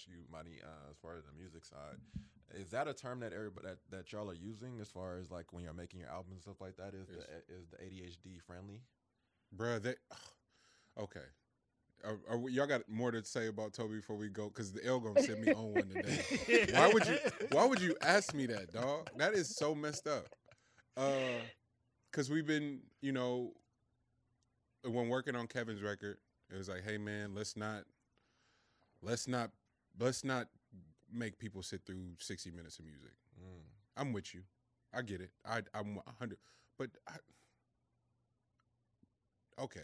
ask you, Money, uh, as far as the music side, is that a term that everybody that, that y'all are using as far as like when you're making your albums and stuff like that? Is Yes. the is the ADHD friendly? Bruh, they okay. Are, are we- y'all got more to say about Toby before we go? Because the L gonna send me on one today. Why would you? Why would you ask me that, dog? That is so messed up. Uh, because we've been, you know, when working on Kevin's record, it was like, hey man, let's not, let's not, let's not make people sit through sixty minutes of music. Mm. I'm with you. I get it. I I'm hundred, but I, okay.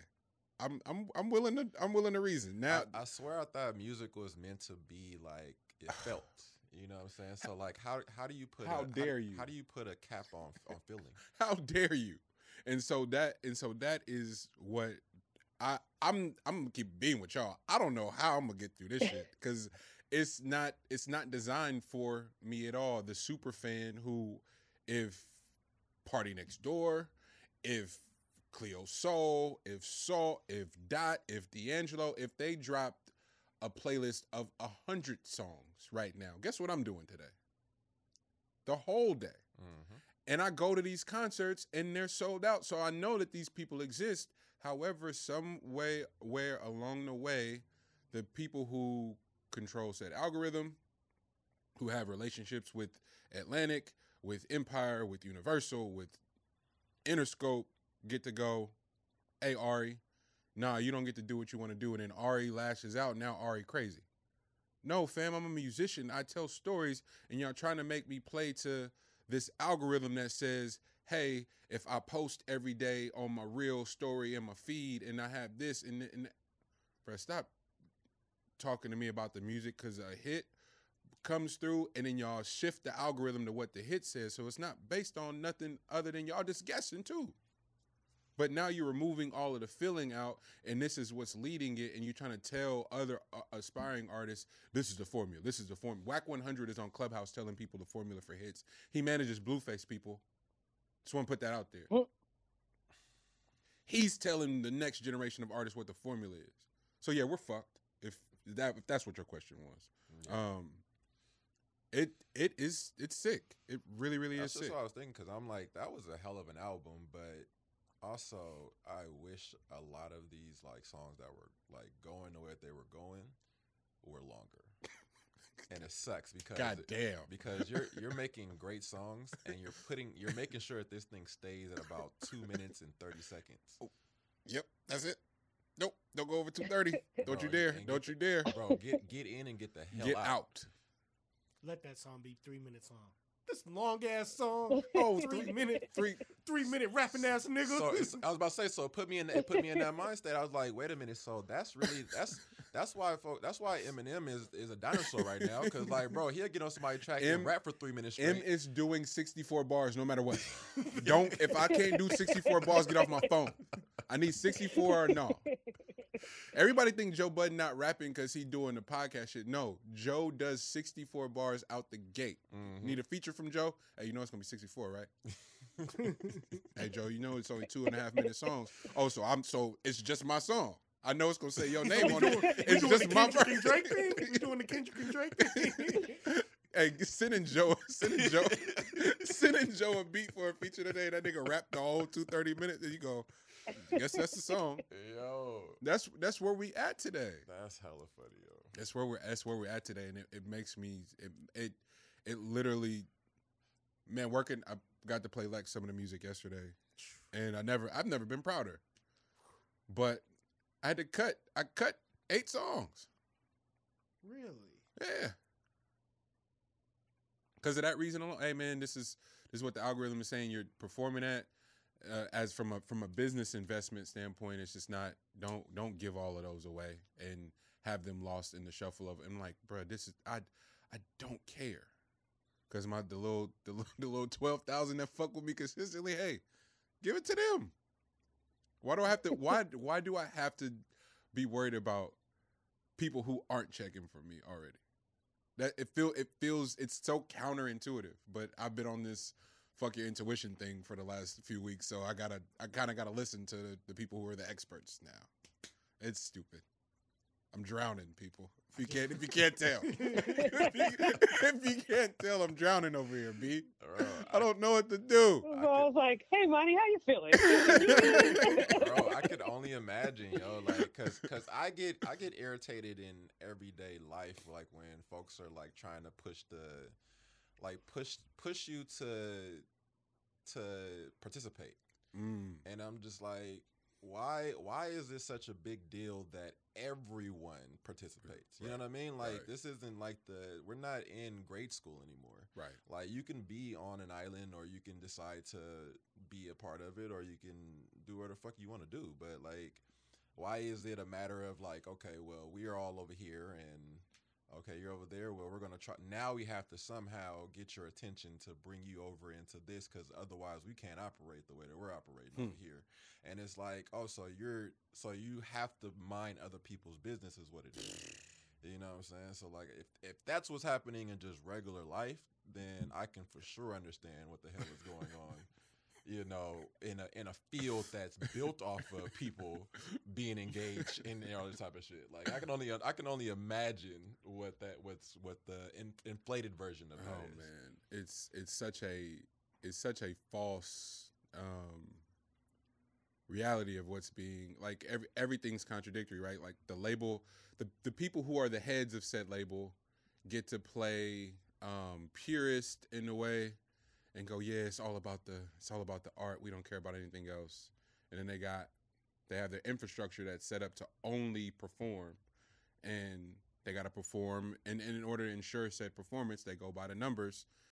I'm I'm I'm willing to I'm willing to reason now. I, I swear I thought music was meant to be like it felt. You know what I'm saying? So like, how how do you put? How a, dare do- you. How do you put a cap on on feeling? How dare you? And so that and so that is what I I'm I'm gonna keep being with y'all. I don't know how I'm gonna get through this shit because it's not it's not designed for me at all. The super fan who, if PartyNextDoor, if Cleo Sol, if Sault, if Dot, if D'Angelo, if they dropped a playlist of a hundred songs right now, guess what I'm doing today? The whole day Mm-hmm. and I go to these concerts and they're sold out. So I know that these people exist. However, some way where along the way, the people who control said algorithm, who have relationships with Atlantic, with Empire, with Universal, with Interscope, get to go, hey Ari, nah, you don't get to do what you want to do. And then Ari lashes out. Now Ari crazy. No, fam, I'm a musician. I tell stories, and y'all trying to make me play to this algorithm that says, hey, if I post every day on my real story and my feed and I have this and, and bro, stop talking to me about the music because a hit comes through and then y'all shift the algorithm to what the hit says. So it's not based on nothing other than y'all just guessing too. But now you're removing all of the feeling out, and this is what's leading it. And you're trying to tell other uh, aspiring artists, this is the formula. This is the formula. Wack 100 is on Clubhouse telling people the formula for hits. He manages Blueface people. Just want to put that out there. Well- He's telling the next generation of artists what the formula is. So yeah, we're fucked. If that if that's what your question was. Um, it it is it's sick. It really really That's is sick. what I was thinking because I'm like, that was a hell of an album, but also I wish a lot of these like songs that were like going the way that they were going were longer. and it sucks because God damn. because you're you're making great songs and you're putting you're making sure that this thing stays at about two minutes and thirty seconds. Oh, Yep, that's it. Nope, don't go over two thirty. Don't you dare. Don't you dare. Bro, get get in and get the hell Get out. out. Let that song be three minutes long. This long ass song. Oh, three three- minute, Three. three minute rapping ass nigga. So I was about to say, so put me in that put me in that mind state. I was like, wait a minute, so that's really that's that's why folk, that's why Eminem is is a dinosaur right now because like, bro, he'll get on somebody's track M- and rap for three minutes M is doing 64 bars no matter what. Don't if I can't do 64 bars, get off my phone. I need 64 or no. Everybody think Joe Budden not rapping because he doing the podcast shit. No, Joe does 64 bars out the gate. Mhm. Need a feature from Joe? Hey, you know it's gonna be 64, right? hey Joe, you know it's only two and a half minute songs. Oh, so I'm so it's just my song. I know it's gonna say your name on it. It's just my Kendrick and. Drake thing. We doing the Kendrick and Drake thing. Hey, sending Joe, sending Joe, sending Joe a beat for a feature today. That nigga rapped the whole two thirty minutes, and you go, I guess that's the song. Yo, That's that's where we at today. that's hella funny, yo. That's where we're that's where we're at today, and it, it makes me it it it literally, man, working. I got to play like some of the music yesterday, and I never I've never been prouder. But I had to cut. I cut eight songs. really? Yeah. Because of that reason alone, hey man, this is this is what the algorithm is saying you're performing at. Uh, as from a from a business investment standpoint, it's just not don't don't give all of those away and have them lost in the shuffle of. I'm like, bro, this is I I don't care because my the little the, little- the little twelve thousand that fuck with me consistently. Hey, give it to them. Why do I have to? Why why do I have to be worried about people who aren't checking for me already? That it feel it feels it's so counterintuitive. But I've been on this fuck your intuition thing for the last few weeks, so I gotta I kind of gotta listen to the, the people who are the experts now. It's stupid. I'm drowning, people. If you can't, if you can't tell, if, you, if you can't tell, I'm drowning over here, B. Bro, I don't know what to do. So I was like, "Hey, Monty, how you feeling?" bro, I could only imagine, yo, like, cause, cause I get, I get irritated in everyday life, like when folks are like trying to push the, like push, push you to, to participate, Mm, and I'm just like, why, why is this such a big deal that everyone participates? You know what I mean? Like, right. this isn't like the, we're not in grade school anymore. right. Like you can be on an island or you can decide to be a part of it or you can do whatever the fuck you want to do. But like why is it a matter of like, okay, well, we are all over here and okay, you're over there. Well, we're gonna try now we have to somehow get your attention to bring you over into this because otherwise we can't operate the way that we're operating Hmm. over here. And it's like, oh, so you're so you have to mind other people's business is what it is. You know what I'm saying? So like if if that's what's happening in just regular life, then I can for sure understand what the hell is going on. You know, in a in a field that's built off of people being engaged in you know, this type of shit. Like I can only I can only imagine what that what's what the in, inflated version of that Oh is. man, it's it's such a it's such a false um, reality of what's being like every everything's contradictory, right? Like the label, the the people who are the heads of said label get to play um, purist in a way and go, yeah, it's all about the it's all about the art. We don't care about anything else. And then they got they have their infrastructure that's set up to only perform, and they got to perform. And, and in order to ensure said performance, they go by the numbers.